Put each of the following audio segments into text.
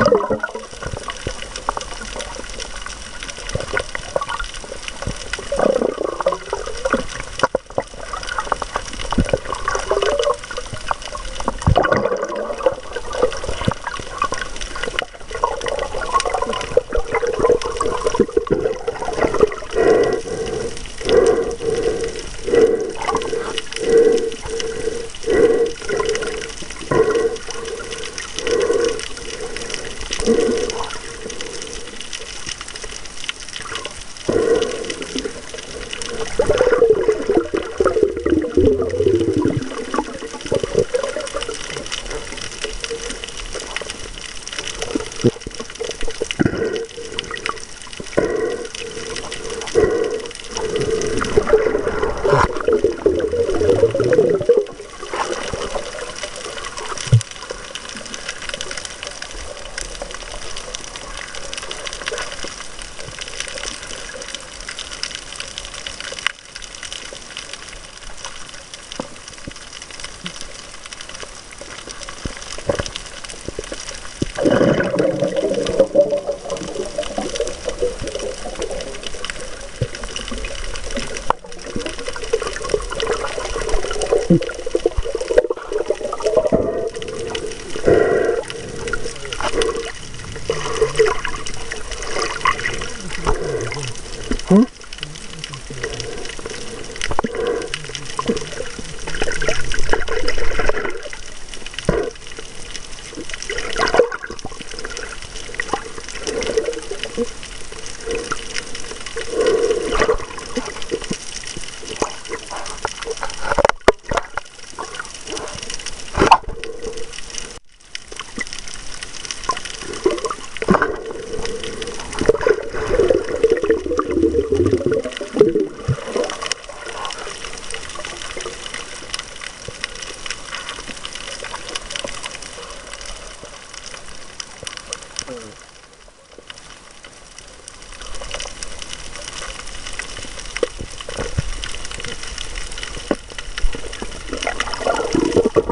Thank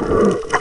Grrrr.